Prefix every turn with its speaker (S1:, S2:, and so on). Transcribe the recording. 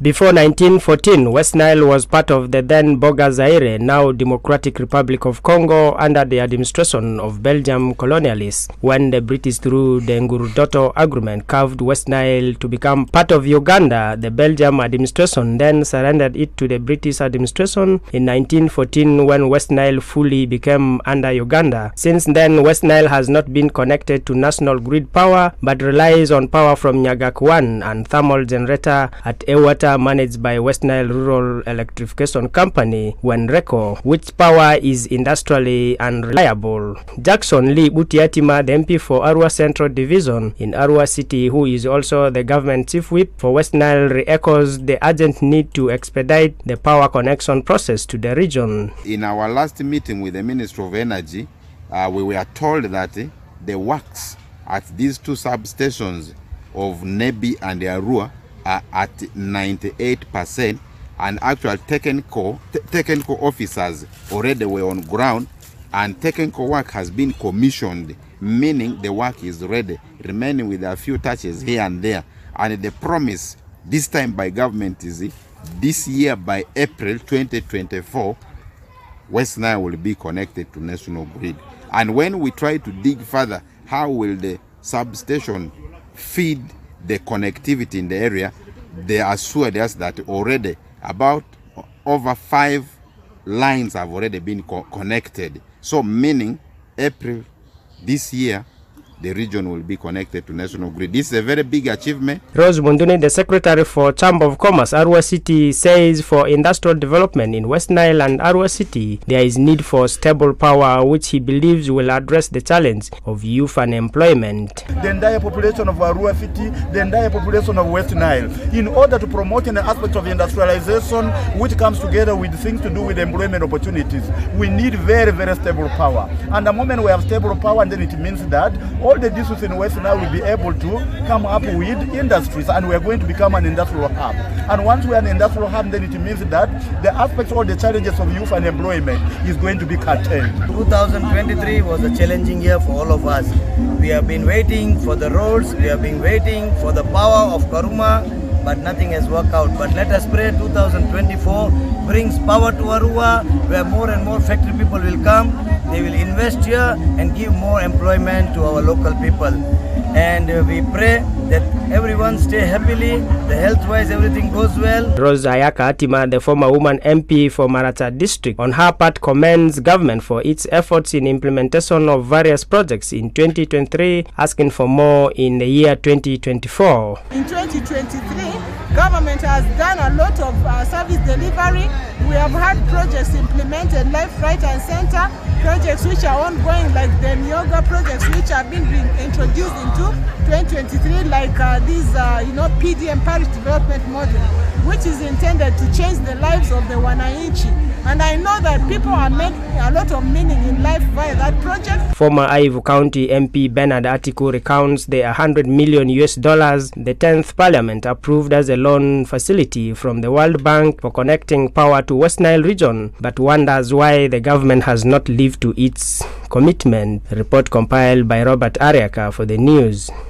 S1: Before 1914, West Nile was part of the then Boga Zaire, now Democratic Republic of Congo, under the administration of Belgium colonialists. When the British, through the Ngurudoto Agreement, carved West Nile to become part of Uganda, the Belgium administration then surrendered it to the British administration in 1914 when West Nile fully became under Uganda. Since then, West Nile has not been connected to national grid power but relies on power from Nyagak 1 and thermal generator at Ewata managed by West Nile Rural Electrification Company, WENRECO, which power is industrially unreliable. Jackson Lee Butiatima, the MP for Arua Central Division in Arua City, who is also the government chief whip for West Nile, re-echoes the urgent need to expedite the power connection process to the region.
S2: In our last meeting with the Minister of Energy, uh, we were told that the works at these two substations of Nebbi and Arua are at 98% and actual technical technical officers already were on ground and technical work has been commissioned meaning the work is ready remaining with a few touches here and there. And the promise this time by government is this year by April 2024 West Nile will be connected to national grid. And when we try to dig further how will the substation feed the connectivity in the area, they assured us that already about over five lines have already been co connected. So meaning April this year, the region will be connected to national grid. This is a very big achievement.
S1: Rose Munduni, the secretary for Chamber of Commerce, Arua City, says for industrial development in West Nile and Arua City, there is need for stable power, which he believes will address the challenge of youth unemployment.
S3: The entire population of Arua City, the entire population of West Nile, in order to promote an aspect of industrialization which comes together with things to do with employment opportunities, we need very, very stable power. And the moment we have stable power, then it means that all the districts in West now will be able to come up with industries and we are going to become an industrial hub. And once we are an industrial hub, then it means that the aspects or the challenges of youth unemployment is going to be curtailed.
S4: 2023 was a challenging year for all of us. We have been waiting for the roads, we have been waiting for the power of Karuma, but nothing has worked out. But let us pray 2024 brings power to Arua, where more and more factory people will come. They will invest here and give more employment to our local people. And uh, we pray that everyone stay happily, the health-wise everything goes well.
S1: Rose Ayaka Atima, the former woman MP for Maracha district, on her part commends government for its efforts in implementation of various projects in 2023, asking for more in the year 2024.
S5: In 2023, government has done a lot of uh, service delivery. We have had projects implemented left, right and center, projects which are ongoing like the Emyooga projects which have been, introduced into 2023 like uh, uh, you know PDM parish development model which is intended to change the lives of the Wananchi and I know that people are making a lot of meaning in life via that project.
S1: Former Aivu County MP Bernard Atiku recounts the 100 million US dollars the 10th Parliament approved as a loan facility from the World Bank for connecting power to West Nile region, but wonders why the government has not lived to its commitment. A report compiled by Robert Ariaka for the news.